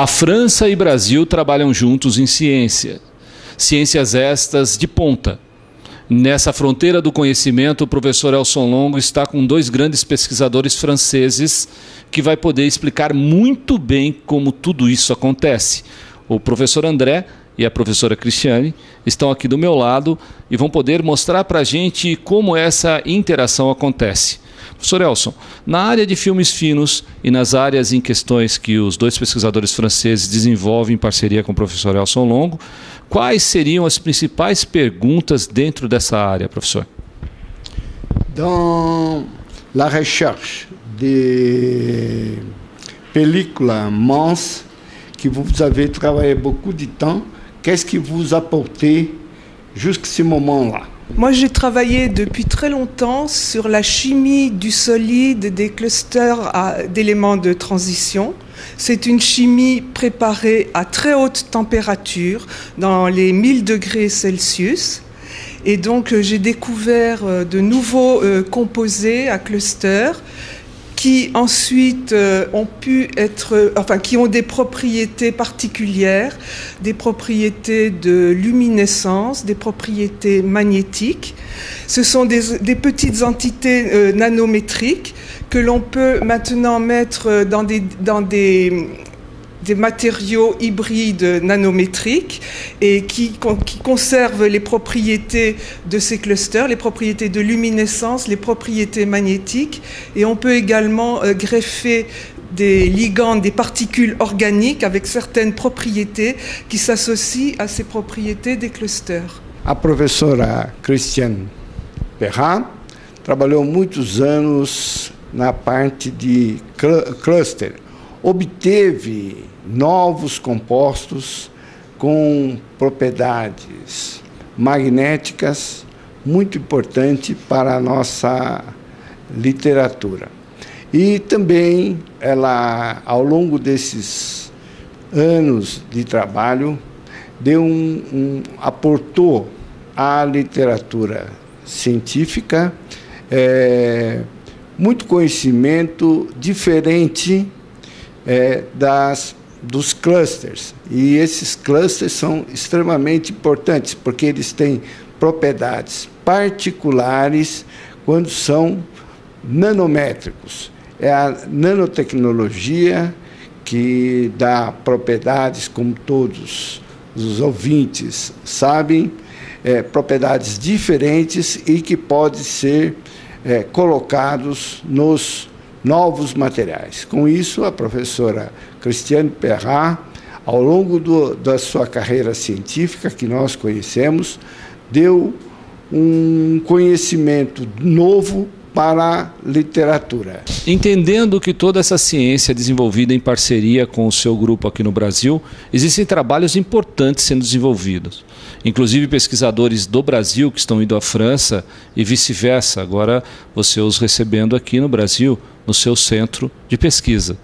A França e Brasil trabalham juntos em ciência. Ciências estas de ponta. Nessa fronteira do conhecimento, o professor Elson Longo está com dois grandes pesquisadores franceses que vai poder explicar muito bem como tudo isso acontece. O professor André e a professora Cristiane estão aqui do meu lado e vão poder mostrar para a gente como essa interação acontece. Professor Elson, na área de filmes finos e nas áreas em questões que os dois pesquisadores franceses desenvolvem em parceria com o professor Elson Longo, quais seriam as principais perguntas dentro dessa área, professor? Dans la recherche des películas minces que vous avez travaillé beaucoup de temps, qu'est-ce qui vous a apporté jusqu'à ce moment-là Moi, j'ai travaillé depuis très longtemps sur la chimie du solide des clusters d'éléments de transition. C'est une chimie préparée à très haute température, dans les 1000 degrés Celsius. Et donc, euh, j'ai découvert euh, de nouveaux euh, composés à clusters qui ensuite euh, ont pu être, enfin, qui ont des propriétés particulières, des propriétés de luminescence, des propriétés magnétiques. Ce sont des, des petites entités euh, nanométriques que l'on peut maintenant mettre dans des, dans des des matériaux hybrides nanométriques et qui, qui, conservent les propriétés de ces clusters, les propriétés de luminescence, les propriétés magnétiques. Et on peut également euh, greffer des ligands, des particules organiques avec certaines propriétés qui s'associent à ces propriétés des clusters. A professora Christiane Perrin trabalhou muitos anos na parte de cluster. Obteve novos compostos com propriedades magnéticas muito importante para a nossa literatura. E também ela, ao longo desses anos de trabalho, deu um, um aportou à literatura científica é, muito conhecimento diferente é, das dos clusters. E esses clusters são extremamente importantes, porque eles têm propriedades particulares quando são nanométricos. É a nanotecnologia que dá propriedades, como todos os ouvintes sabem, é, propriedades diferentes e que podem ser é, colocados nos novos materiais. Com isso, a professora Cristiane Perrat, ao longo do, da sua carreira científica, que nós conhecemos, deu um conhecimento novo para a literatura. Entendendo que toda essa ciência é desenvolvida em parceria com o seu grupo aqui no Brasil, existem trabalhos importantes sendo desenvolvidos. Inclusive pesquisadores do Brasil que estão indo à França e vice-versa. Agora você os recebendo aqui no Brasil, no seu centro de pesquisa.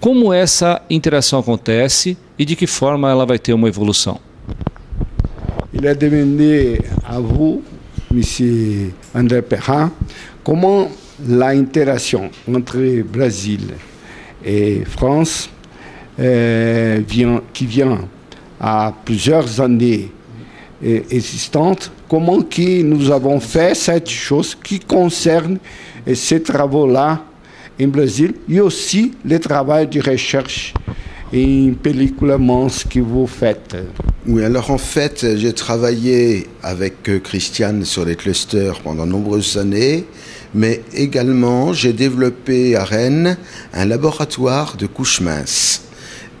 Como essa interação acontece e de que forma ela vai ter uma evolução? Il est demandé à vous, M. André Perrin, comment l'interaction entre Brésil et France, euh, vient, qui vient à plusieurs années euh, existantes, comment que nous avons fait cette chose qui concerne euh, ces travaux-là em Brasil e aussi le travail de recherche em película Mons que vous faites. Oui, alors en fait, j'ai travaillé avec euh, Christiane sur les clusters pendant nombreuses années, mais également j'ai développé à Rennes un laboratoire de couches minces.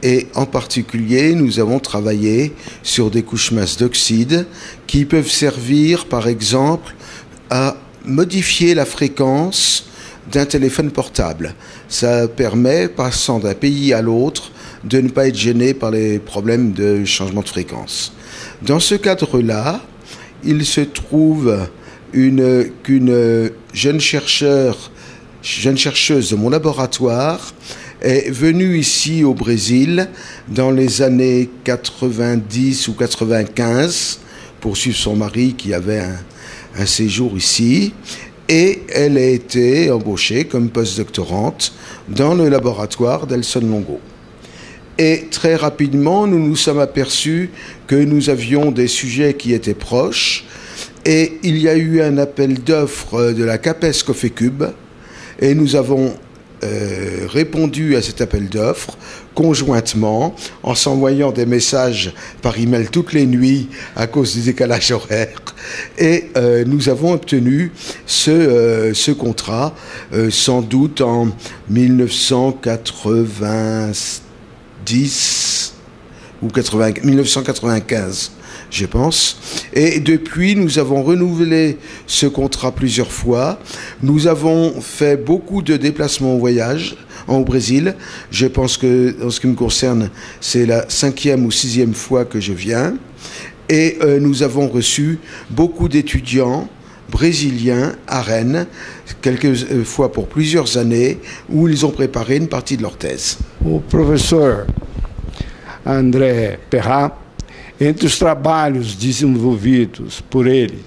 Et en particulier, nous avons travaillé sur des couches minces d'oxyde qui peuvent servir, par exemple, à modifier la fréquence d'un téléphone portable. Ça permet, passant d'un pays à l'autre, de ne pas être gêné par les problèmes de changement de fréquence. Dans ce cadre-là, il se trouve qu'une jeune chercheur, jeune chercheuse de mon laboratoire est venue ici au Brésil dans les années 90 ou 95 pour suivre son mari qui avait un, séjour ici et elle a été embauchée comme postdoctorante dans le laboratoire d'Elson Longo. Et très rapidement, nous nous sommes aperçus que nous avions des sujets qui étaient proches. Et il y a eu un appel d'offres de la CAPES Cofecube. Et nous avons euh, répondu à cet appel d'offres conjointement en s'envoyant des messages par email toutes les nuits à cause du décalage horaire. Et euh, nous avons obtenu ce, euh, ce contrat sans doute en 1990 ou 80, 1995 je pense. Et depuis, nous avons renouvelé ce contrat plusieurs fois. Nous avons fait beaucoup de déplacements en voyage au Brésil. Je pense que, en ce qui me concerne, c'est la cinquième ou sixième fois que je viens. Et euh, nous avons reçu beaucoup d'étudiants brésiliens à Rennes, quelques euh, fois pour plusieurs années, où ils ont préparé une partie de leur thèse. O professor André Perrat, entre os trabalhos desenvolvidos por ele,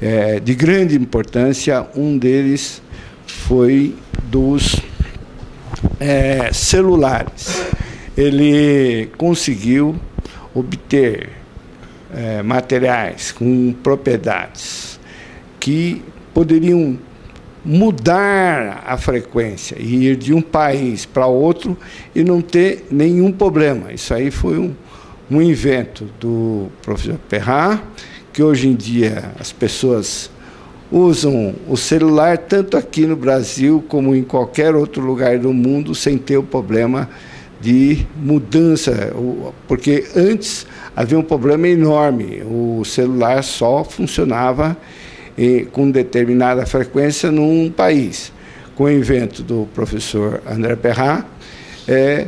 é, de grande importância, um deles foi dos é, celulares. Ele conseguiu obter é, materiais com propriedades que poderiam mudar a frequência e ir de um país para outro e não ter nenhum problema. Isso aí foi um, um invento do professor Perrat, que hoje em dia as pessoas usam o celular tanto aqui no Brasil como em qualquer outro lugar do mundo sem ter o problema de mudança, porque antes havia um problema enorme. O celular só funcionava com determinada frequência num país. Com o invento do professor André Perrat, é,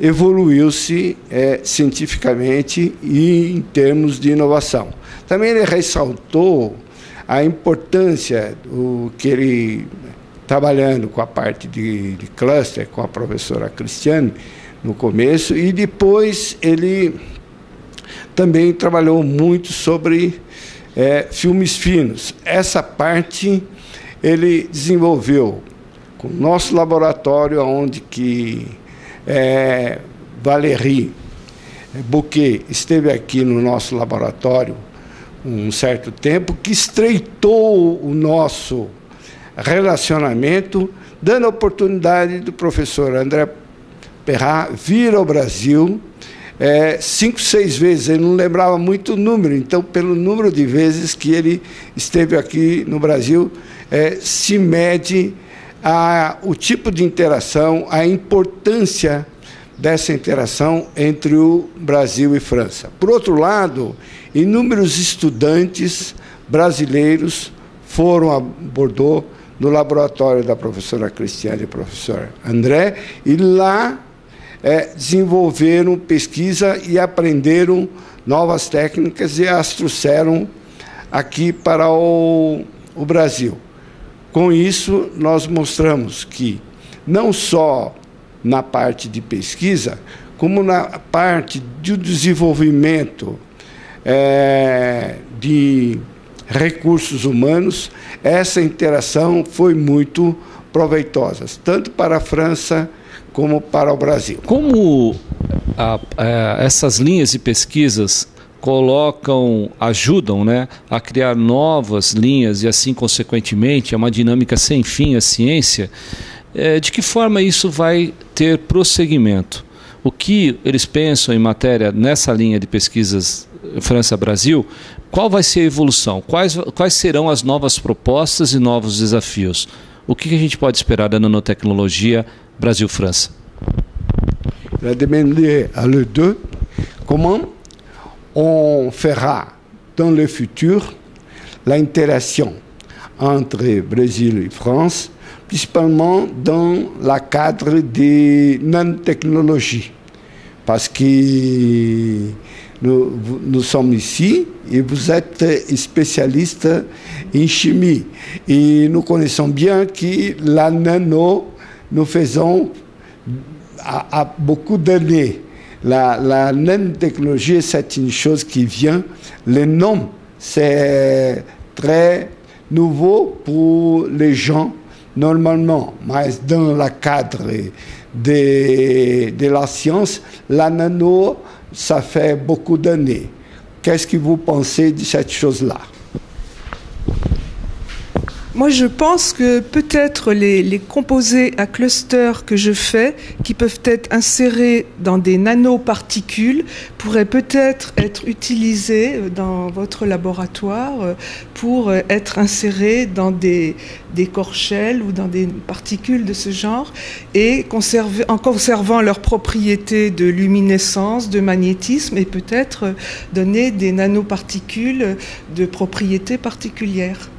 evoluiu-se é, cientificamente e em termos de inovação. Também ele ressaltou a importância do que ele trabalhando com a parte de, de cluster com a professora Cristiane no começo e depois ele também trabalhou muito sobre é, filmes finos. Essa parte ele desenvolveu com o nosso laboratório, onde que é, Valérie Bouquet esteve aqui no nosso laboratório um certo tempo, que estreitou o nosso relacionamento, dando a oportunidade do professor André Perrat vir ao Brasil é, cinco, seis vezes. Ele não lembrava muito o número, então, pelo número de vezes que ele esteve aqui no Brasil, é, se mede a, o tipo de interação, a importância dessa interação entre o Brasil e França. Por outro lado, inúmeros estudantes brasileiros foram a Bordeaux no laboratório da professora Cristiane e professor André, e lá é, desenvolveram pesquisa e aprenderam novas técnicas e as trouxeram aqui para o, o Brasil. Com isso, nós mostramos que não só na parte de pesquisa, como na parte de desenvolvimento é, de recursos humanos, essa interação foi muito proveitosa, tanto para a França como para o Brasil. Como a, a, essas linhas de pesquisas colocam, ajudam né, a criar novas linhas e assim, consequentemente, é uma dinâmica sem fim a ciência, é, de que forma isso vai ter prosseguimento? O que eles pensam em matéria nessa linha de pesquisas França-Brasil? Qual vai ser a evolução? Quais, quais serão as novas propostas e novos desafios? O que a gente pode esperar da nanotecnologia Brasil-França? Va demander à les deux comment on fera dans le futur l'interaction entre Brésil et France principalement dans le cadre des nanotechnologies. Parce que nous, sommes ici et vous êtes spécialiste en chimie. Et nous connaissons bien que la nano, nous faisons à beaucoup d'années. La, nanotechnologie, c'est une chose qui vient. Le nom, c'est très nouveau pour les gens normalement, mais dans le cadre de, de la science, la nano, ça fait beaucoup d'années. Qu'est-ce que vous pensez de cette chose-là? Moi, je pense que peut-être les, composés à cluster que je fais, qui peuvent être insérés dans des nanoparticules, pourraient peut-être être utilisés dans votre laboratoire euh, pour euh, être insérés dans des, corchelles ou dans des particules de ce genre, et en conservant leurs propriétés de luminescence, de magnétisme, et peut-être donner des nanoparticules de propriétés particulières.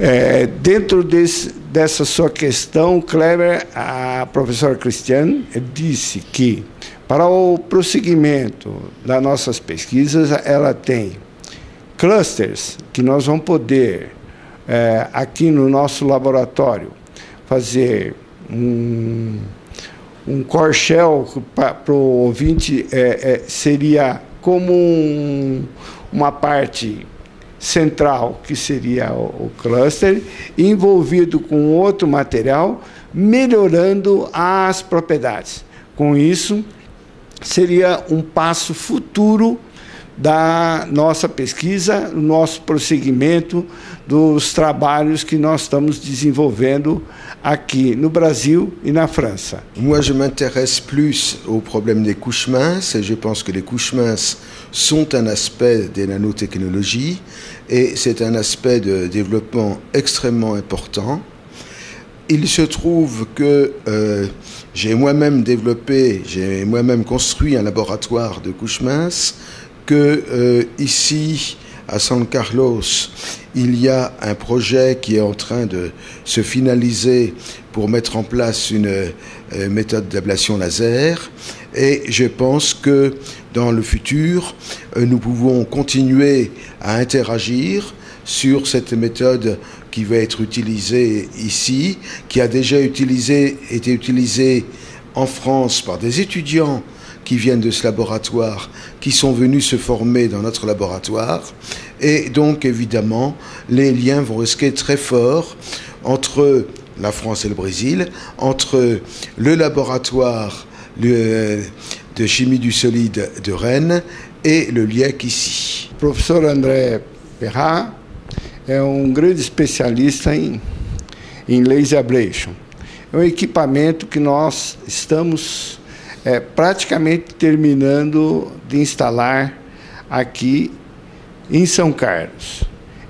É, dentro desse, dessa sua questão, Kleber, a professora Cristiane disse que para o prosseguimento das nossas pesquisas, ela tem clusters que nós vamos poder, é, aqui no nosso laboratório, fazer um, um corchel para o ouvinte é, é, seria como um, uma parte central, que seria o, cluster, envolvido com outro material, melhorando as propriedades. Com isso, seria um passo futuro da nossa pesquisa, nosso prosseguimento dos trabalhos que nós estamos desenvolvendo aqui no Brasil e na França. Moi, je m'intéresse plus au problème des couches minces et je pense que les couches minces sont un aspect des nanotechnologies et c'est un aspect de développement extrêmement important. Il se trouve que euh, j'ai moi-même développé, j'ai moi-même construit un laboratoire de couches minces que euh, ici à San Carlos, il y a un projet qui est en train de se finaliser pour mettre en place une euh, méthode d'ablation laser. Et je pense que dans le futur, euh, nous pouvons continuer à interagir sur cette méthode qui va être utilisée ici, qui a déjà été utilisée en France par des étudiants qui viennent de ce laboratoire, qui sont venus se former dans notre laboratoire. Et donc, évidemment, les liens vont risquer très forts entre la France et le Brésil, entre le laboratoire de chimie du solide de Rennes et le LIEC ici. Professor André Perra é um grande especialista em, em laser ablation. É um equipamento que nós estamos é, praticamente terminando de instalar aqui em São Carlos.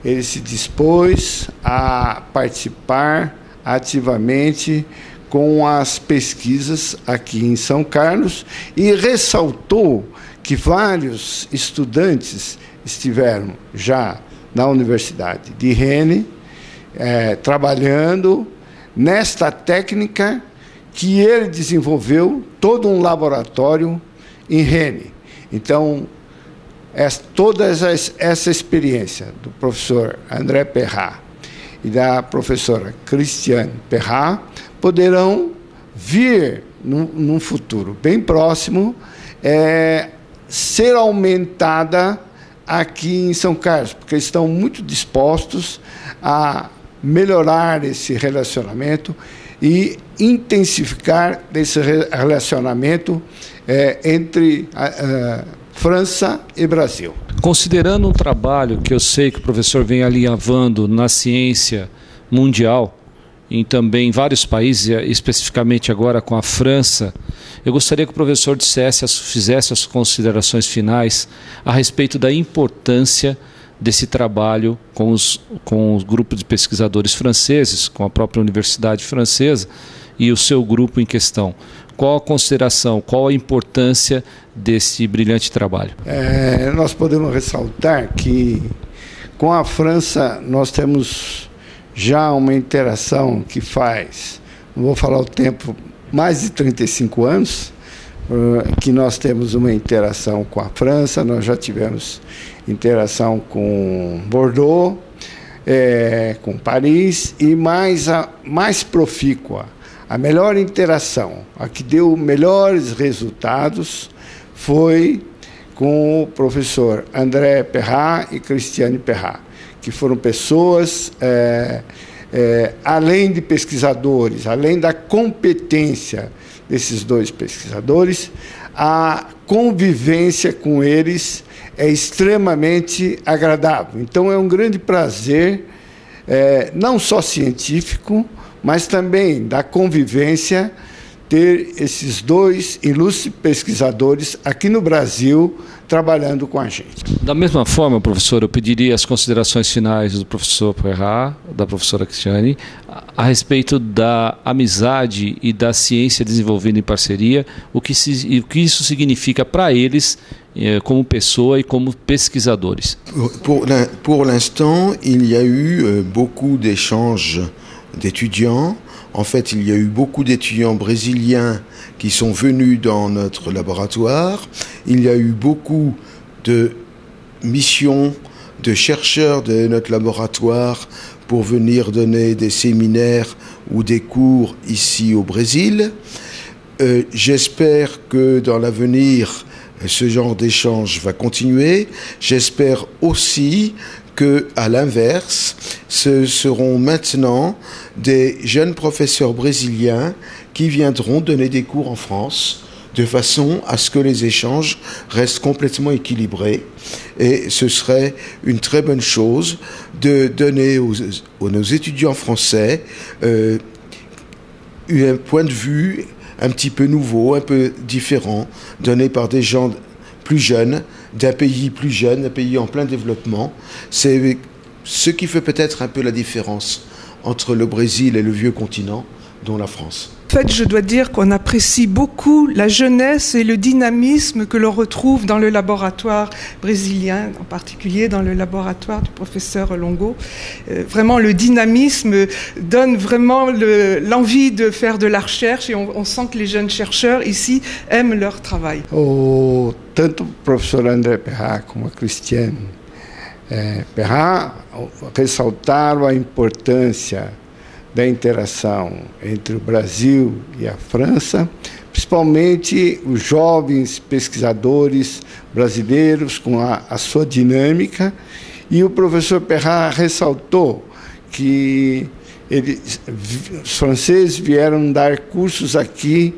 Ele se dispôs a participar ativamente com as pesquisas aqui em São Carlos e ressaltou que vários estudantes estiveram já na Universidade de Rennes é, trabalhando nesta técnica que ele desenvolveu todo um laboratório em Rennes. Então, essa, toda essa, experiência do professor André Perrat e da professora Cristiane Perrat poderão vir, num, num futuro bem próximo, é, ser aumentada aqui em São Carlos, porque estão muito dispostos a melhorar esse relacionamento e intensificar esse relacionamento é, entre a, a França e Brasil. Considerando um trabalho que eu sei que o professor vem alinhavando na ciência mundial, em também vários países, especificamente agora com a França, eu gostaria que o professor dissesse, fizesse as considerações finais a respeito da importância desse trabalho com os, com os grupos de pesquisadores franceses, com a própria Universidade Francesa e o seu grupo em questão. Qual a consideração, qual a importância desse brilhante trabalho? É, nós podemos ressaltar que com a França nós temos já uma interação que faz, não vou falar o tempo, mais de 35 anos, que nós temos uma interação com a França, nós já tivemos interação com Bordeaux, é, com Paris e mais, a, mais profícua, a melhor interação, a que deu melhores resultados foi com o professor André Perrat e Cristiane Perrat, que foram pessoas é, é, além de pesquisadores, além da competência desses dois pesquisadores, a convivência com eles é extremamente agradável. Então é um grande prazer, é, não só científico, mas também da convivência ter esses dois ilustres pesquisadores aqui no Brasil trabalhando com a gente. Da mesma forma, professor, eu pediria as considerações finais do professor Perra, da professora Cristiane, a respeito da amizade e da ciência desenvolvida em parceria, o que, se, o que isso significa para eles eh, como pessoa e como pesquisadores. Pour l'instant, il y a eu euh, beaucoup d'échanges d'étudiants En fait, il y a eu beaucoup d'étudiants brésiliens qui sont venus dans notre laboratoire. Il y a eu beaucoup de missions de chercheurs de notre laboratoire pour venir donner des séminaires ou des cours ici au Brésil. Euh, j'espère que dans l'avenir, ce genre d'échange va continuer. J'espère aussi que, à l'inverse, ce seront maintenant des jeunes professeurs brésiliens qui viendront donner des cours en France de façon à ce que les échanges restent complètement équilibrés. Et ce serait une très bonne chose de donner aux, nos étudiants français euh, un point de vue un petit peu nouveau, un peu différent, donné par des gens plus jeunes, d'un pays plus jeune, un pays en plein développement. C'est ce qui fait peut-être un peu la différence entre le Brésil et le vieux continent, dont la France. En fait, je dois dire qu'on apprécie beaucoup la jeunesse et le dynamisme que l'on retrouve dans le laboratoire brésilien, en particulier dans le laboratoire du professeur Longo. Euh, vraiment, le dynamisme donne vraiment l'envie de faire de la recherche et on, sent que les jeunes chercheurs ici aiment leur travail. Oh, tanto professeur André Perra como a Cristiane é, Perra ressaltaram a importância da interação entre o Brasil e a França, principalmente os jovens pesquisadores brasileiros com a, a sua dinâmica. E o professor Perrat ressaltou que eles, os franceses vieram dar cursos aqui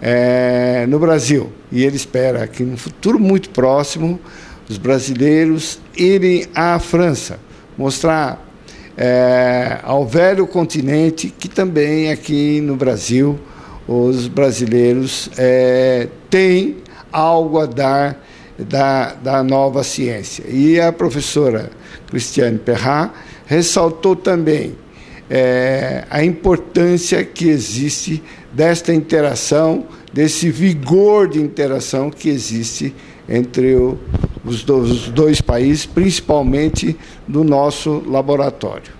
é, no Brasil e ele espera que no futuro muito próximo os brasileiros irem à França mostrar é, ao velho continente que também aqui no Brasil os brasileiros é, têm algo a dar da, da nova ciência. E a professora Cristiane Perrat ressaltou também é, a importância que existe desta interação, desse vigor de interação que existe entre o, os dois países, principalmente do nosso laboratório.